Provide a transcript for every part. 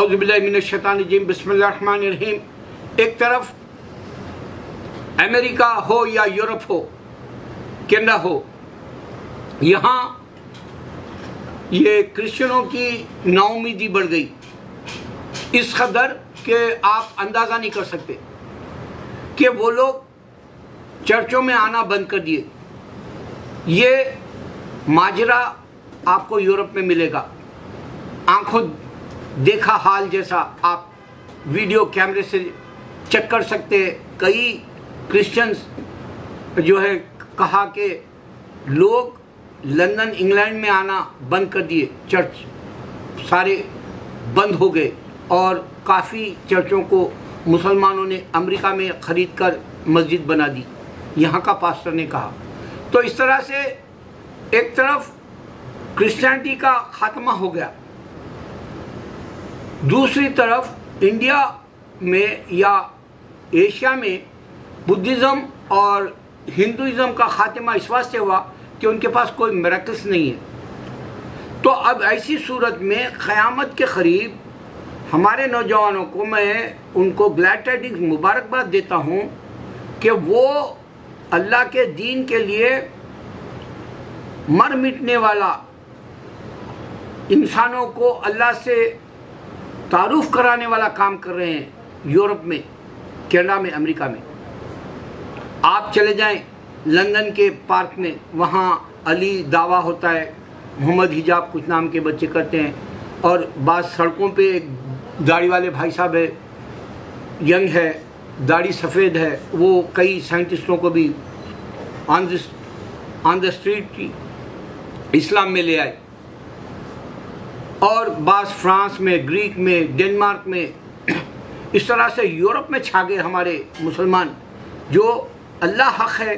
औज़बिल्लिमिनशैतानरजीम बिस्मिल्लाहिर्रहमानिर्रहीम एक तरफ़ अमेरिका हो या यूरोप हो, कनाडा हो, यहाँ ये क्रिश्चियनों की नाउमीदी बढ़ गई। इस कदर के आप अंदाज़ा नहीं कर सकते कि वो लोग चर्चों में आना बंद कर दिए। ये माजरा आपको यूरोप में मिलेगा। आँखों देखा हाल जैसा आप वीडियो कैमरे से चेक कर सकते हैं। कई क्रिश्चियंस जो है कहा कि लोग लंदन इंग्लैंड में आना बंद कर दिए। चर्च सारे बंद हो गए और काफ़ी चर्चों को मुसलमानों ने अमेरिका में ख़रीद कर मस्जिद बना दी। यहाँ का पास्टर ने कहा। तो इस तरह से एक तरफ़ क्रिश्चियनिटी का खात्मा हो गया। दूसरी तरफ़ इंडिया में या एशिया में बुद्धिज़्म और हिंदुज़म का खात्मा इस वास्ते हुआ कि उनके पास कोई मेरेकल्स नहीं है। तो अब ऐसी सूरत में क़यामत के करीब हमारे नौजवानों को मैं उनको ग्लैड टाइडिंग मुबारकबाद देता हूँ कि वो अल्लाह के दीन के लिए मर मिटने वाला इंसानों को अल्लाह से तारुफ कराने वाला काम कर रहे हैं यूरोप में, कनाडा में, अमेरिका में। आप चले जाएँ लंदन के पार्क में, वहाँ अली दावा होता है, मोहम्मद हिजाब कुछ नाम के बच्चे करते हैं, और बाद सड़कों पे एक दाढ़ी वाले भाई साहब है, यंग है, दाढ़ी सफ़ेद है, वो कई साइंटिस्टों को भी ऑन द स्ट्रीट इस्लाम में ले आए। और बास फ्रांस में, ग्रीक में, डेनमार्क में, इस तरह से यूरोप में छा गए हमारे मुसलमान, जो अल्लाह हक है,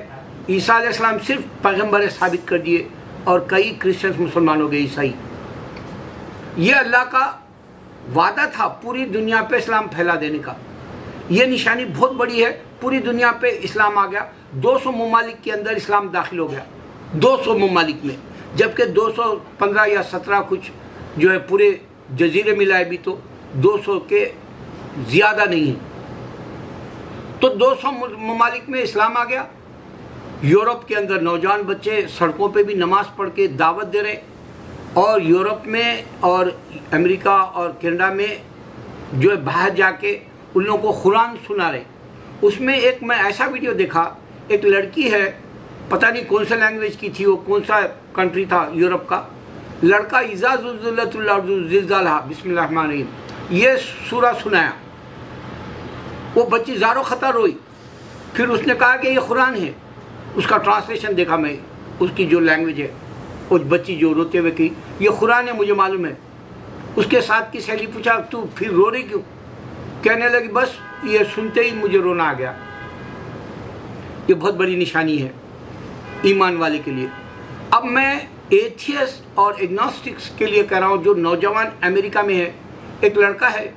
ईसा इस्लाम सिर्फ़ पैगंबर साबित कर दिए और कई क्रिश्चियंस मुसलमान हो गए ईसाई। ये अल्लाह का वादा था पूरी दुनिया पे इस्लाम फैला देने का। ये निशानी बहुत बड़ी है, पूरी दुनिया पे इस्लाम आ गया। 200 ममालिक के अंदर इस्लाम दाखिल हो गया 200 ममालिक में, जबकि 215 या 17 कुछ जो है पूरे जजीरे मिलाए भी तो 200 के ज़्यादा नहीं है। तो 200 ममालिक में इस्लाम आ गया। यूरोप के अंदर नौजवान बच्चे सड़कों पे भी नमाज़ पढ़ के दावत दे रहे और यूरोप में और अमेरिका और कनाडा में जो है बाहर जाके उन लोगों को कुरान सुना रहे उसमें एक मैं ऐसा वीडियो देखा, एक लड़की है, पता नहीं कौन सा लैंग्वेज की थी, वो कौन सा कंट्री था यूरोप का। लड़का इजाजुल्ला बिस्मिल्लाह ये सूरा सुनाया। वो बच्ची ज़ारो ख़तर रोई। फिर उसने कहा कि ये कुरान है। उसका ट्रांसलेशन देखा मैं। उसकी जो लैंग्वेज है उस बच्ची जो रोते हुए की, ये कुरान है, मुझे मालूम है। उसके साथ की सहेली पूछा, तू फिर रो रही क्यों? कहने लगी, बस, ये सुनते ही मुझे रोना आ गया। ये बहुत बड़ी निशानी है, ईमान वाले के लिए। अब मैं एथियस और एग्नोस्टिक्स के लिए कह रहा हूँ, जो नौजवान अमेरिका में है, एक लड़का है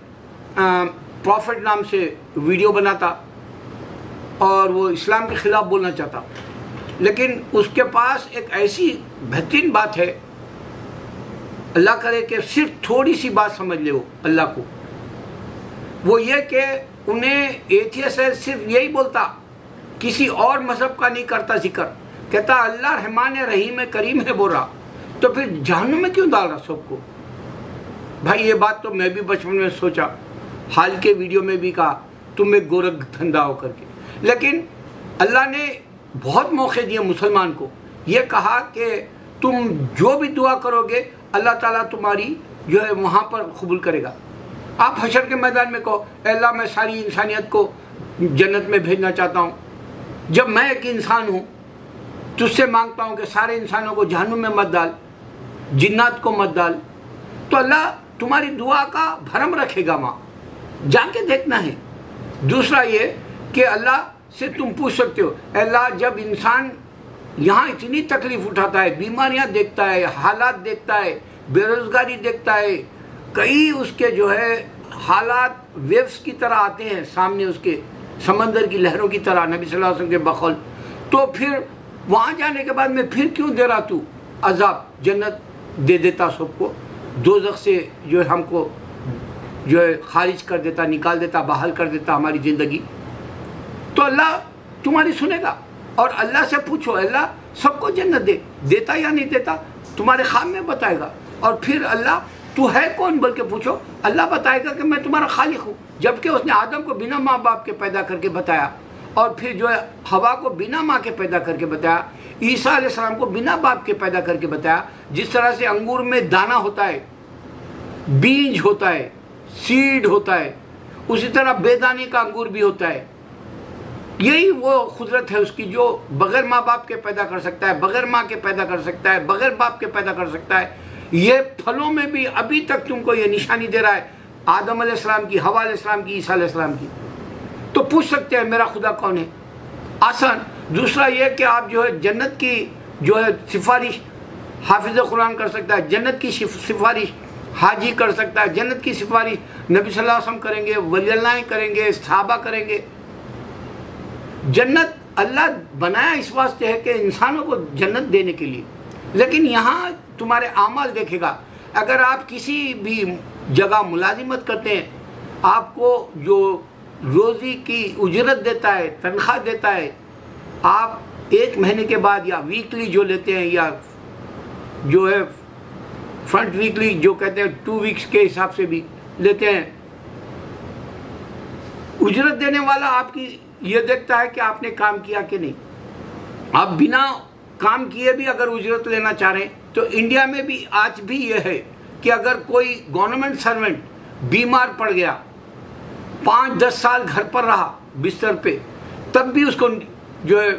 प्रॉफिट नाम से वीडियो बनाता और वो इस्लाम के ख़िलाफ़ बोलना चाहता। लेकिन उसके पास एक ऐसी बेहतरीन बात है, अल्लाह करे कि सिर्फ़ थोड़ी सी बात समझ ले वो, अल्लाह को। वो ये कि उन्हें एथियस है, सिर्फ़ यही बोलता, किसी और मज़हब का नहीं करता ज़िक्र। कहता, अल्लाह रहमान रहीम करीम है बोरा तो फिर जहनुम में क्यों डाल रहा सबको? भाई, ये बात तो मैं भी बचपन में सोचा, हाल के वीडियो में भी कहा, तुम एक गोरख धंधा हो करके। लेकिन अल्लाह ने बहुत मौके दिए मुसलमान को। ये कहा कि तुम जो भी दुआ करोगे, अल्लाह ताला तुम्हारी जो है वहाँ पर कबूल करेगा। आप हशर के मैदान में कहो अल्लाह, मैं सारी इंसानियत को जन्नत में भेजना चाहता हूँ। जब मैं एक इंसान हूँ तुझसे माँगता हूँ कि सारे इंसानों को जहनुम में मत डाल, जिन्नात को मत डाल। तो अल्लाह तुम्हारी दुआ का भरम रखेगा माँ। जाके देखना है। दूसरा ये कि अल्लाह से तुम पूछ सकते हो अल्लाह, जब इंसान यहाँ इतनी तकलीफ़ उठाता है, बीमारियाँ देखता है, हालात देखता है, बेरोजगारी देखता है, कई उसके जो है हालात वेव्स की तरह आते हैं, सामने उसके समंदर की लहरों की तरह, नबी सल्लल्लाहु अलैहि वसल्लम के बखौल तो फिर वहाँ जाने के बाद मैं फिर क्यों दे रहा तू अजाब? जन्नत दे देता सबको। दो से जो है हमको जो है खारिज कर देता, निकाल देता, बहाल कर देता हमारी ज़िंदगी। तो अल्लाह तुम्हारी सुनेगा और अल्लाह से पूछो, अल्लाह सबको जन्नत दे। देता या नहीं देता, तुम्हारे खाम में बताएगा। और फिर अल्लाह, तू है कौन? बोल के पूछो, अल्लाह बताएगा कि मैं तुम्हारा खालिक हूँ, जबकि उसने आदम को बिना माँ बाप के पैदा करके बताया। और फिर जो है, हवा को बिना माँ के पैदा करके बताया, ईसा सलाम को बिना बाप के पैदा करके बताया, जिस तरह से अंगूर में दाना होता है, बीज होता है सीड होता है, उसी तरह बेदाने का अंगूर भी होता है। यही वो कुदरत है उसकी जो बगैर माँ बाप के पैदा कर सकता है, बगैर माँ के पैदा कर सकता है, बगैर बाप के पैदा कर सकता है। ये फलों में भी अभी तक तुमको ये निशानी दे रहा है, आदम अलैहिस्सलाम की, हवा अलैहिस्सलाम की, ईसा अलैहिस्सलाम की। तो पूछ सकते हैं, मेरा खुदा कौन है? आसान। दूसरा यह कि आप जो है जन्नत की जो है सिफारिश हाफिज कुरान कर सकता है, जन्नत की सिफारिश हाजी कर सकता है, जन्नत की सिफारिश नबी सल्लल्लाहु अलैहि वसल्लम करेंगे वलियाएँ करेंगे, सहाबा करेंगे। जन्नत अल्लाह बनाया इस वास्ते है कि इंसानों को जन्नत देने के लिए। लेकिन यहाँ तुम्हारे आमाल देखेगा, अगर आप किसी भी जगह मुलाजिमत करते हैं, आपको जो रोज़ी की उजरत देता है, तनख्वाह देता है। आप एक महीने के बाद या वीकली जो लेते हैं या जो है फ्रंट वीकली जो कहते हैं टू वीक्स के हिसाब से भी लेते हैं। उजरत देने वाला आपकी ये देखता है कि आपने काम किया कि नहीं। आप बिना काम किए भी अगर उजरत लेना चाह रहे हैं तो इंडिया में भी आज भी यह है कि अगर कोई गवर्नमेंट सर्वेंट बीमार पड़ गया पाँच दस साल घर पर रहा बिस्तर पे, तब भी उसको जो है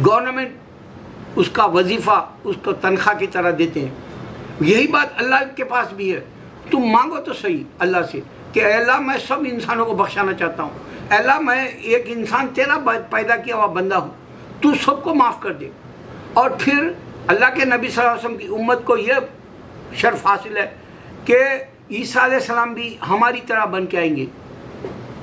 गवर्नमेंट उसका वजीफ़ा, उसको तनख्वाह की तरह देते हैं। यही बात अल्लाह के पास भी है। तुम मांगो तो सही अल्लाह से कि अल्लाह, मैं सब इंसानों को बख्शाना चाहता हूँ। अल्लाह, मैं एक इंसान, तेरा पैदा किया हुआ बंदा हूँ। तू सबको माफ़ कर दे। और फिर अल्लाह के नबी वसल्लम की उम्मत को यह शर्फ हासिल है कि ईसा सलाम भी हमारी तरह बन के आएँगे।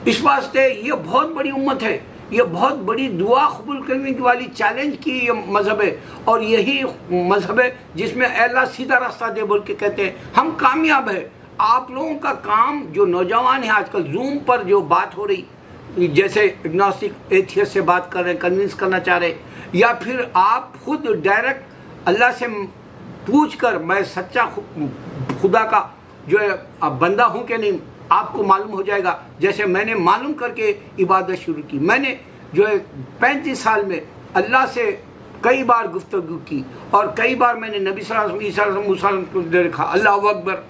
इस वास्ते ये बहुत बड़ी उम्मत है, ये बहुत बड़ी दुआ कबूल करने की वाली चैलेंज की ये मज़हब है और यही मज़हब है जिसमें अल्लाह सीधा रास्ता दे बोल के कहते हैं, हम कामयाब है। आप लोगों का काम जो नौजवान है आजकल जूम पर जो बात हो रही, जैसे इग्नोस्टिक एथियस से बात कर रहे हैं कन्विंस करना चाह रहे या फिर आप खुद डायरेक्ट अल्लाह से पूछ कर मैं सच्चा खुदा का जो है बंदा हूँ कि नहीं, आपको मालूम हो जाएगा। जैसे मैंने मालूम करके इबादत शुरू की, मैंने जो है, पैंतीस साल में अल्लाह से कई बार गुफ्तु की और कई बार मैंने नबी सल्लल्लाहु अलैहि वसल्लम को देखा, अल्लाह अकबर।